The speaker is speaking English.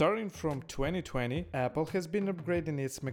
Starting from 2020, Apple has been upgrading its Mac